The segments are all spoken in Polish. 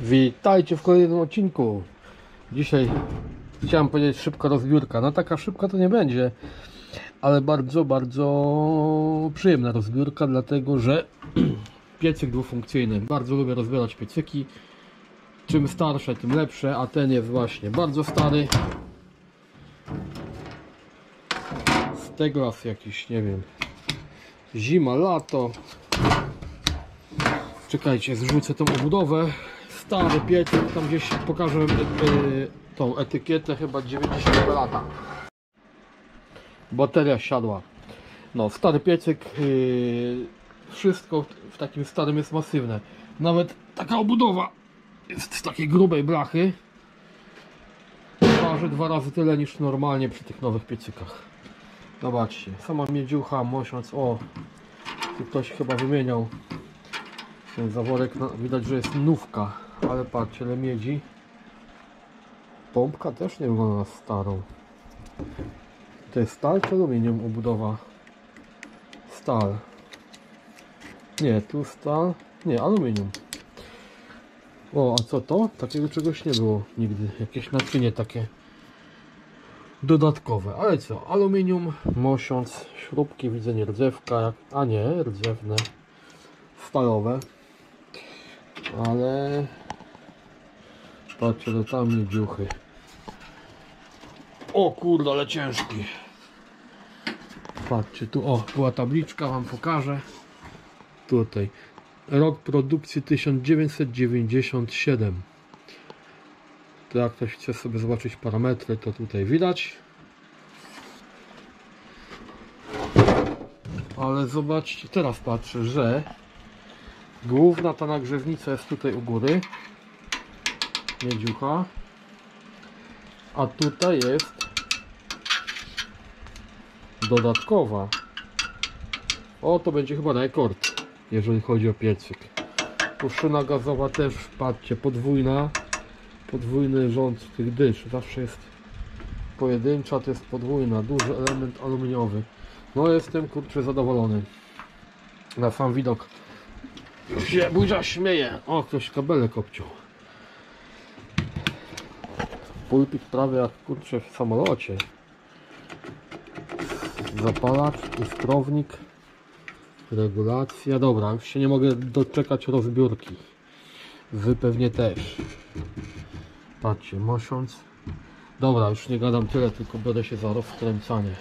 Witajcie w kolejnym odcinku. Dzisiaj chciałem powiedzieć szybka rozbiórka. No taka szybka to nie będzie, ale bardzo, bardzo przyjemna rozbiórka, dlatego że piecyk dwufunkcyjny. Bardzo lubię rozbierać piecyki. Czym starsze, tym lepsze, a ten jest właśnie bardzo stary. Z tego raz jakiś, nie wiem, zima, lato. Czekajcie, zrzucę tą obudowę. Stary piecyk, tam gdzieś pokażę e, tą etykietę, chyba 90 lata. Bateria siadła. No, stary piecyk, yy, wszystko w takim starym jest masywne. Nawet taka obudowa jest z takiej grubej blachy. Waży dwa razy tyle niż normalnie przy tych nowych piecykach. Zobaczcie, sama miedziucha, mosiąc, o, tu ktoś chyba wymieniał ten zaworek, no, widać, że jest nówka, ale patrzcie, ile miedzi. Pompka też nie wygląda na starą. To jest stal czy aluminium obudowa? Stal. Nie, tu stal. Nie, aluminium. O, a co to? Takiego czegoś nie było nigdy. Jakieś naczynie takie dodatkowe. Ale co? Aluminium, mosiąc, śrubki, widzę nie rdzewka, a nie, rdzewne, stalowe. Ale patrzcie, to tam nie dziuchy. O kurde, ale ciężki. Patrzcie, tu o, była tabliczka, wam pokażę. Tutaj. Rok produkcji 1997. To jak ktoś chce sobie zobaczyć parametry, to tutaj widać. Ale zobaczcie, teraz patrzę, że główna ta nagrzewnica jest tutaj u góry. Miedziucha. A tutaj jest dodatkowa. O, to będzie chyba rekord, jeżeli chodzi o piecyk. Puszyna gazowa też, patrzcie, podwójna. Podwójny rząd tych dysz. Zawsze jest pojedyncza, to jest podwójna. Duży element aluminiowy. No, jestem kurczę zadowolony. Na sam widok się buzia śmieje. O, ktoś kabelek obciął. Pulpit prawie jak kurczę w samolocie. Zapalacz, istrownik, regulacja. Dobra, już się nie mogę doczekać rozbiórki. Wy pewnie też. Patrzcie, mosiąc. Dobra, już nie gadam tyle, tylko biorę się za rozkręcanie.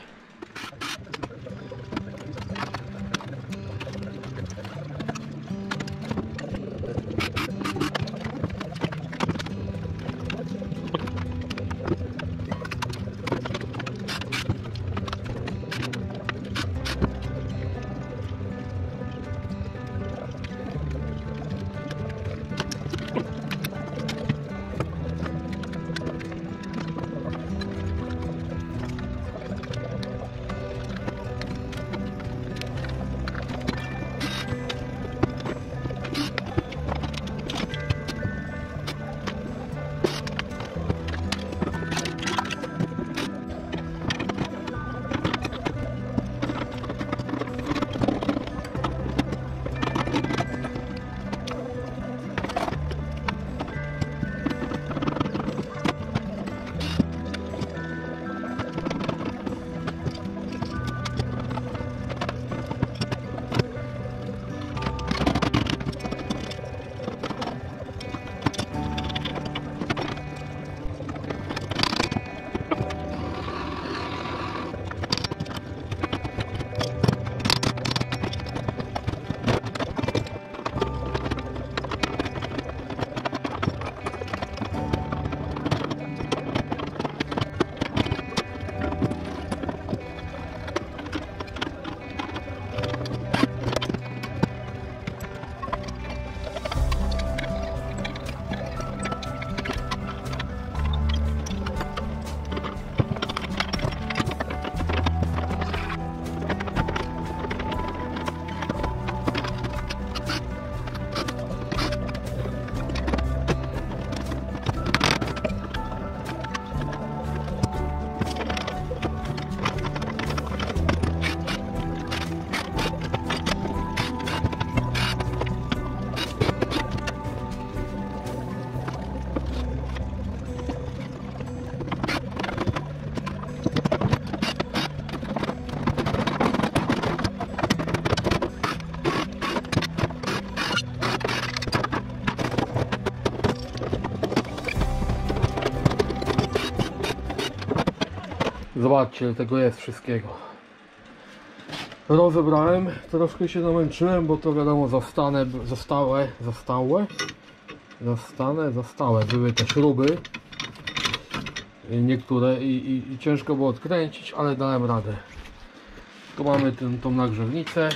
Zobaczcie, tego jest wszystkiego. Rozebrałem, troszkę się namęczyłem, bo to wiadomo zastane, zostałe, zostałe, zastane, zostałe były te śruby. Niektóre i, i, i ciężko było odkręcić, ale dałem radę. Tu mamy ten, tą nagrzewnicę.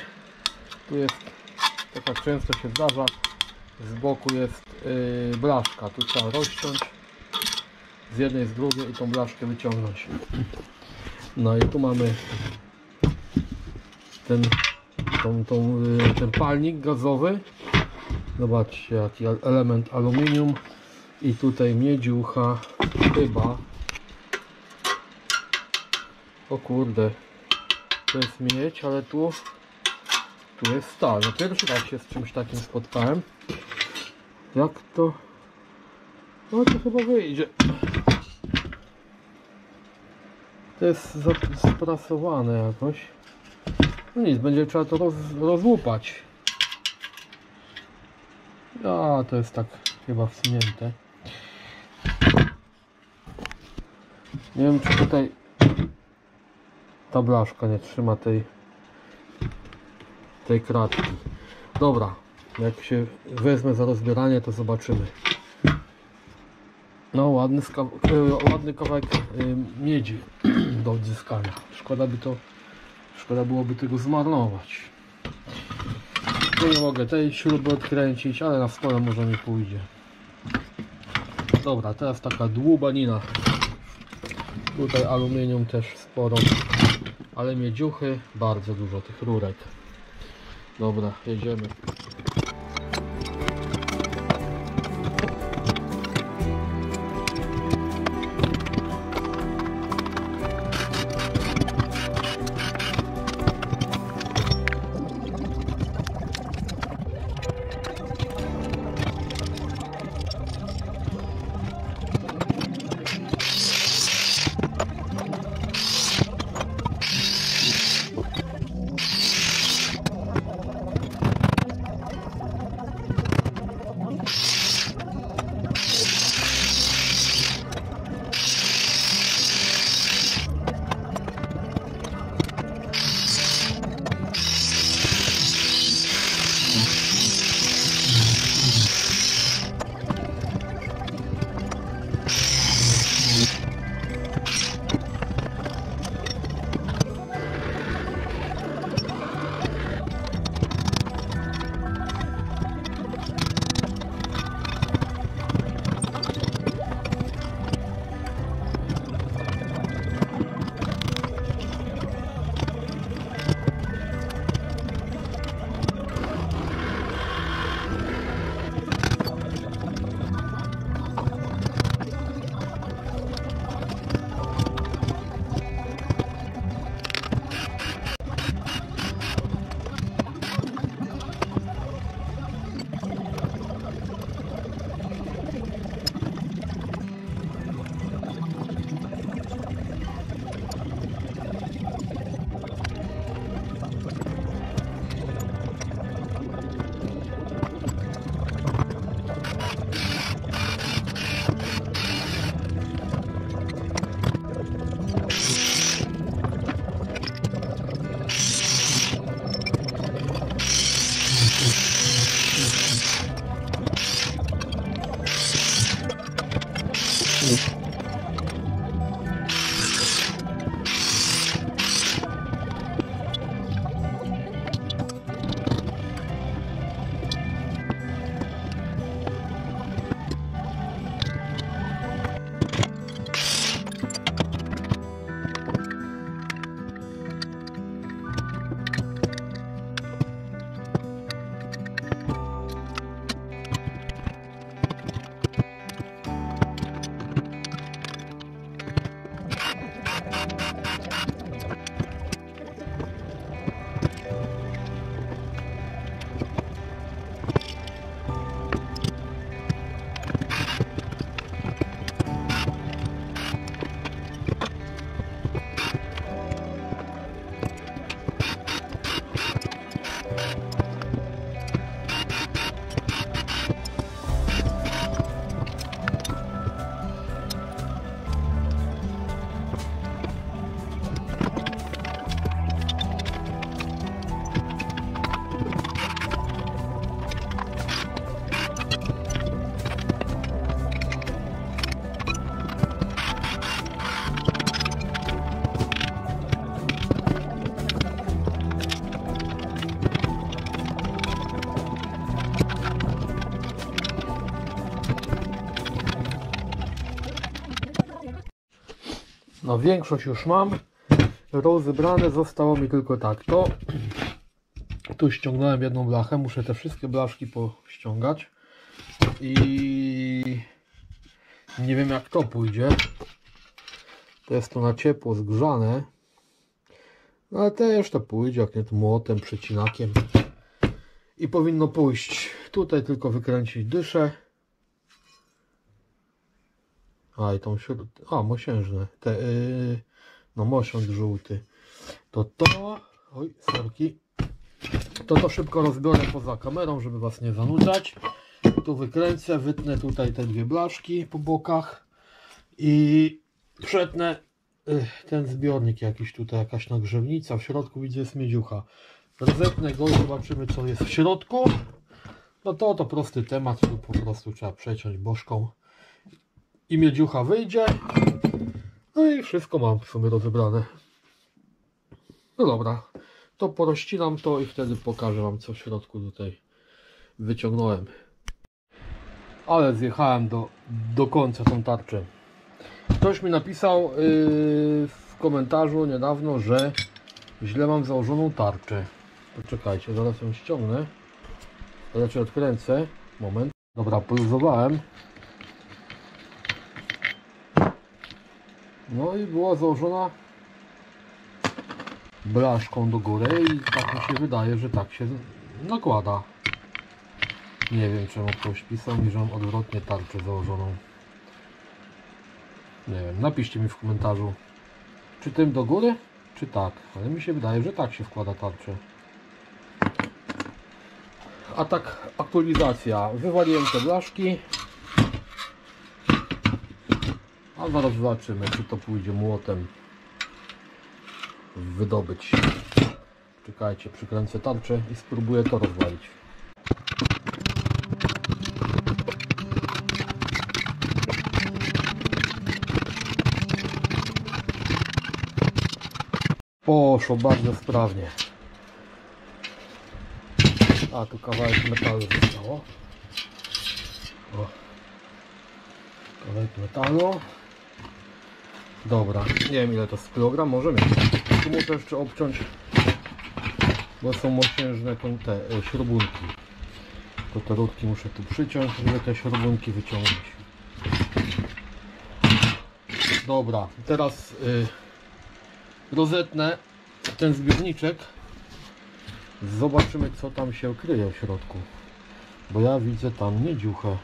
Tu jest, tak często się zdarza, z boku jest yy, blaszka. Tu trzeba rozciąć z jednej, z drugiej i tą blaszkę wyciągnąć. No i tu mamy ten, tą, tą, yy, ten palnik gazowy. Zobaczcie jaki element aluminium i tutaj miedziucha chyba o kurde to jest miedź, ale tu tu jest stal. No pierwszy raz się z czymś takim spotkałem. Jak to? No to chyba wyjdzie. To jest sprasowane jakoś. No nic, będzie trzeba to roz, rozłupać. A, to jest tak chyba wsunięte. Nie wiem, czy tutaj ta blaszka nie trzyma tej tej kratki. Dobra, jak się wezmę za rozbieranie, to zobaczymy. No, ładny, e, ładny kawałek e, miedzi do odzyskania. Szkoda by to, szkoda byłoby tego zmarnować. Tu nie mogę tej śruby odkręcić, ale na stole może mi pójdzie. Dobra, teraz taka dłubanina. Tutaj aluminium też sporo, ale miedziuchy bardzo dużo tych rurek. Dobra, jedziemy. No większość już mam rozebrane, zostało mi tylko tak to. Tu ściągnąłem jedną blachę, muszę te wszystkie blaszki pościągać i nie wiem jak to pójdzie. To jest to na ciepło zgrzane. No ale też to pójdzie, jak nie to młotem, przecinakiem. I powinno pójść. Tutaj tylko wykręcić dyszę. A i tą środ... A, mosiężne. Te, yy, no mosiąg żółty. To to... Oj, sorki. To to szybko rozbiorę poza kamerą, żeby Was nie zanudzać. Tu wykręcę, wytnę tutaj te dwie blaszki po bokach i przetnę y, ten zbiornik jakiś tutaj, jakaś nagrzewnica. W środku widzę jest miedziucha. Rozetnę go i zobaczymy co jest w środku. No to to prosty temat, tu po prostu trzeba przeciąć bożką i miedziucha wyjdzie. No i wszystko mam w sumie rozebrane. No dobra, to porozcinam to i wtedy pokażę Wam co w środku tutaj wyciągnąłem. Ale zjechałem do, do końca tą tarczę. Ktoś mi napisał yy, w komentarzu niedawno, że źle mam założoną tarczę. Poczekajcie, zaraz ją ściągnę. Znaczy odkręcę. Moment. Dobra, poluzowałem. No i była założona blaszką do góry i tak mi się wydaje, że tak się nakłada. Nie wiem czemu ktoś pisał mi, że mam odwrotnie tarczę założoną. Nie wiem, napiszcie mi w komentarzu, czy tym do góry, czy tak. Ale mi się wydaje, że tak się wkłada tarczę. A tak aktualizacja. Wywaliłem te blaszki. A zaraz zobaczymy, czy to pójdzie młotem wydobyć. Czekajcie, przykręcę tarczę i spróbuję to rozwalić. Poszło bardzo sprawnie. A tu kawałek metalu zostało. O. Kawałek metalu. Dobra, nie wiem ile to jest kilogram, może mieć. Tu muszę jeszcze obciąć, bo są mosiężne te e, śrubunki. To te rurki muszę tu przyciąć, żeby te śrubunki wyciągnąć. Dobra, teraz y, rozetnę ten zbiorniczek. Zobaczymy co tam się kryje w środku. Bo ja widzę tam miedziuchę.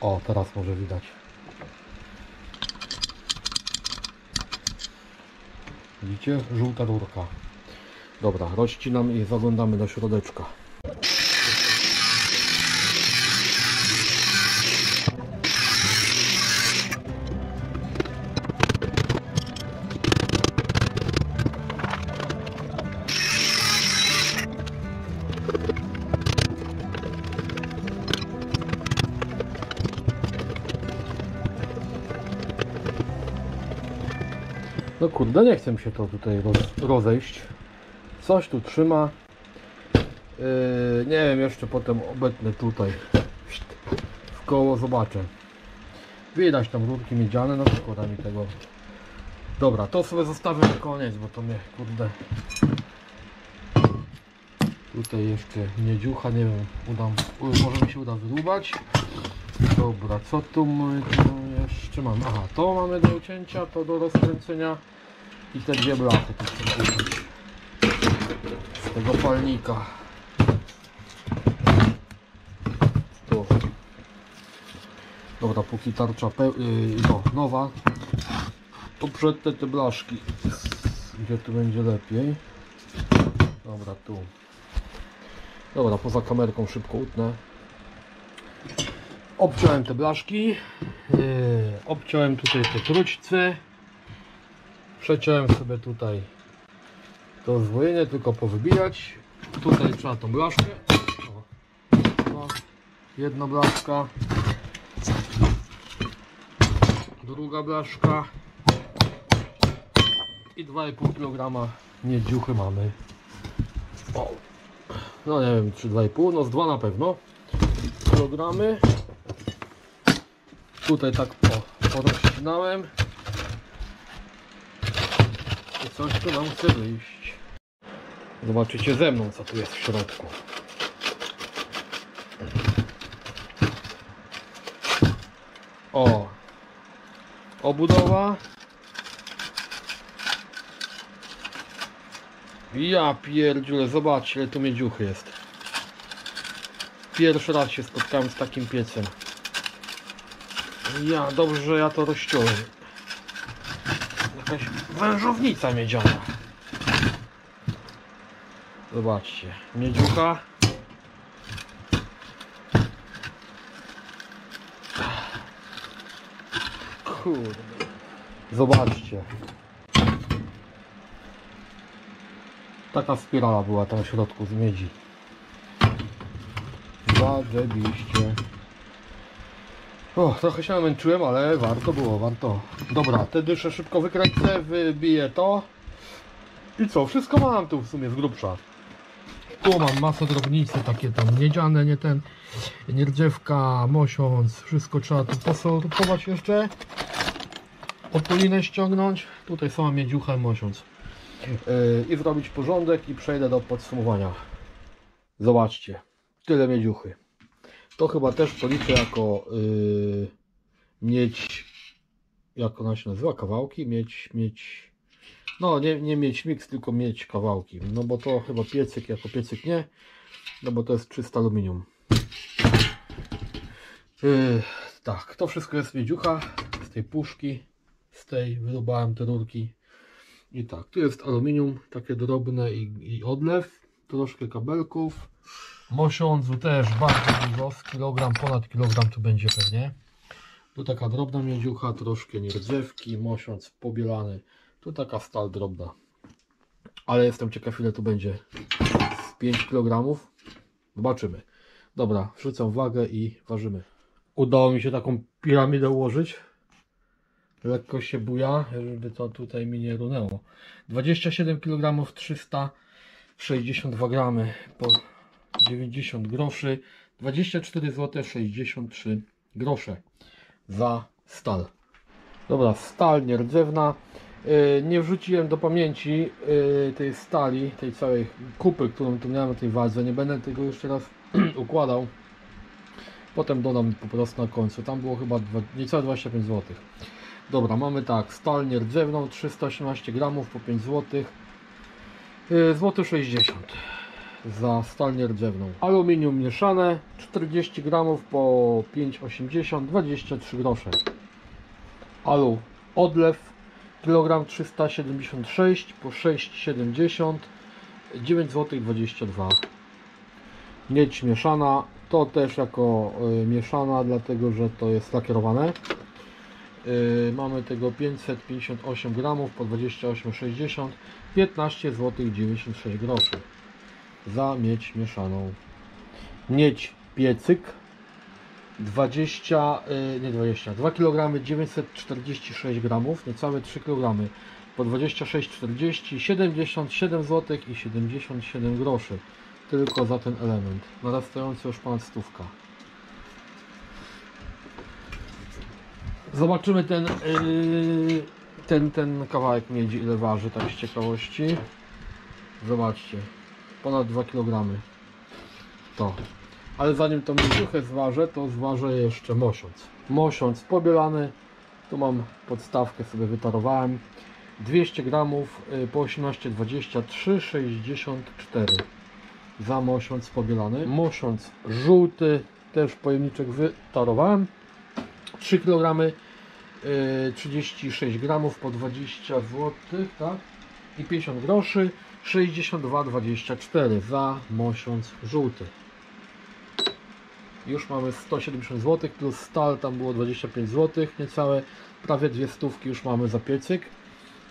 O, teraz może widać. Widzicie? Żółta rurka. Dobra, rozcinam i zaglądamy do środeczka. No nie chcę się to tutaj roz, rozejść. Coś tu trzyma. Yy, nie wiem, jeszcze potem obetnę tutaj w koło, zobaczę. Widać tam rurki miedziane, no szkoda mi tego. Dobra, to sobie zostawię na koniec, bo to mnie kurde. Tutaj jeszcze miedziucha, nie wiem, udam, może mi się uda wydłubać. Dobra, co tu my tu jeszcze mamy? Aha, to mamy do ucięcia, to do rozkręcenia i te dwie blachy z tego palnika. Tu. Dobra, póki tarcza yy, no, nowa, to przetnę te blaszki. Gdzie tu będzie lepiej? Dobra, tu. Dobra, poza kamerką szybko utnę. Obciąłem te blaszki, yy, obciąłem tutaj te krućce, przeciąłem sobie tutaj to zwojenie, tylko powybijać. Tutaj trzeba tą blaszkę. Jedna blaszka, druga blaszka i 2,5 kg miedziuchy mamy. O, no nie wiem, czy 2,5, no z 2 na pewno programy. Tutaj tak po, porozcinałem. Coś tu nam chce wyjść. Zobaczycie ze mną, co tu jest w środku. O! Obudowa. Ja pierdziule, zobaczcie ile tu miedziuchy jest. Pierwszy raz się spotkałem z takim piecem. Ja, dobrze, że ja to rozciąłem. Jakaś wężownica miedziana. Zobaczcie, miedziucha. Kurde. Zobaczcie. Taka spirala była tam w środku z miedzi. Zajebiście. O, trochę się namęczyłem, ale warto było, warto. Dobra, te dysze szybko wykręcę, wybiję to. I co, wszystko mam tu w sumie z grubsza. Tu mam masę drobnicy, takie tam miedziane, nie ten, nie rdzewka, mosiąc, wszystko trzeba tu posortować jeszcze. Podpolinę ściągnąć, tutaj sama miedziucha, mosiąc. Yy, I zrobić porządek i przejdę do podsumowania. Zobaczcie, tyle miedziuchy. To chyba też policzę jako yy, mieć, jak ona się nazywa, kawałki, mieć, mieć, no nie, nie mieć mix, tylko mieć kawałki, no bo to chyba piecyk, jako piecyk nie, no bo to jest czyste aluminium. Yy, tak, to wszystko jest miedziucha z tej puszki, z tej wyrobałem te rurki. I tak, tu jest aluminium, takie drobne i, i odlew, troszkę kabelków, mosiądzu też bardzo dużo, z kilogram, ponad kilogram tu będzie pewnie. Tu taka drobna miedziucha, troszkę nierdzewki, mosiąc pobielany, tu taka stal drobna. Ale jestem ciekaw ile tu będzie z 5 kg. Zobaczymy. Dobra, wrzucam wagę i ważymy. Udało mi się taką piramidę ułożyć lekko się buja, żeby to tutaj mi nie runęło. 27 kg 362 gramy po 90 groszy. 24 zł 63 grosze za stal. Dobra, stal nierdzewna. Yy, nie wrzuciłem do pamięci yy, tej stali, tej całej kupy, którą tu miałem na tej wadze. Nie będę tego jeszcze raz układał. Potem dodam po prostu na końcu. Tam było chyba niecałe 25 zł. Dobra, mamy tak, stal nierdzewną 318 gramów po 5 zł. Yy, złoty 60 za stal nierdzewną. Aluminium mieszane 40 gramów po 5,80 23 grosze. Alu odlew kilogram 376 po 6,70 9 zł 22 Miedź mieszana to też jako y, mieszana, dlatego że to jest lakierowane. Yy, mamy tego 558 gramów po 28,60 15 zł 96 groszy za miedź mieszaną. Miedź piecyk 20 yy, nie 20 2 kg 946 gramów niecałe 3 kg po 26,40 77 zł i 77 groszy. Tylko za ten element. Narastający już ponad stówka. Zobaczymy ten, yy, ten, ten kawałek miedzi ile waży, tak z ciekawości. Zobaczcie, ponad 2 kg. To. Ale zanim tą miedziuchę zważę, to zważę jeszcze mosiąc. Mosiąc pobielany. Tu mam podstawkę sobie wytarowałem. 200 gramów yy, po 18,23, 64 za mosiąc pobielany. Mosiąc żółty, też pojemniczek wytarowałem. 3 kg 36 gramów po 20 zł, tak? I 50 groszy 62,24 za mosiąc żółty. Już mamy 170 zł plus stal tam było 25 zł, niecałe prawie dwie stówki już mamy za piecyk.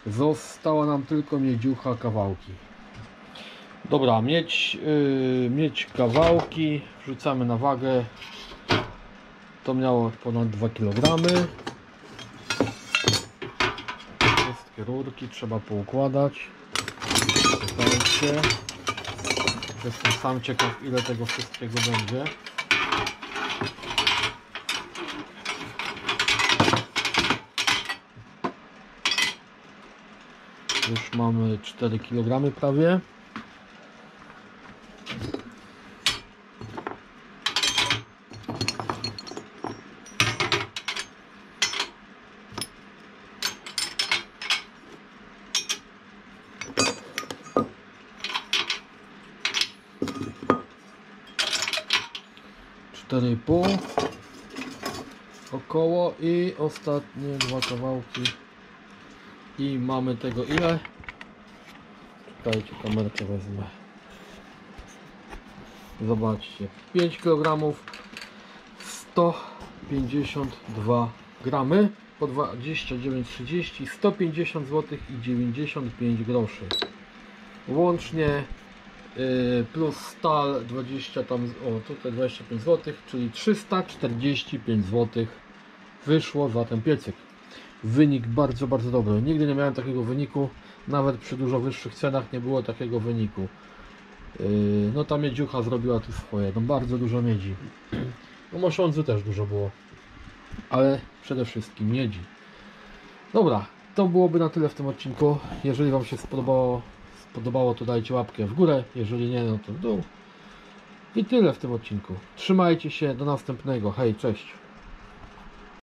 Została nam tylko miedziucha kawałki. Dobra, mieć, yy, mieć kawałki, wrzucamy na wagę to miało ponad 2 kg. Wszystkie rurki trzeba poukładać. Słuchajcie. Jestem sam ciekaw ile tego wszystkiego będzie. Już mamy 4 kg prawie. Cztery i pół około i ostatnie dwa kawałki i mamy tego ile? Czekajcie, kamerkę wezmę. Zobaczcie, 5 kg 152 gramy po 29,30 150 zł i 95 groszy łącznie plus stal 20 tam o tutaj 25 zł czyli 345 zł wyszło za ten piecyk. Wynik bardzo bardzo dobry. Nigdy nie miałem takiego wyniku. Nawet przy dużo wyższych cenach nie było takiego wyniku. Yy, no ta miedziucha zrobiła tu swoje. No bardzo dużo miedzi. No mosządzu też dużo było. Ale przede wszystkim miedzi. Dobra to byłoby na tyle w tym odcinku. Jeżeli Wam się spodobało spodobało to dajcie łapkę w górę jeżeli nie no to w dół. I tyle w tym odcinku. Trzymajcie się do następnego. Hej cześć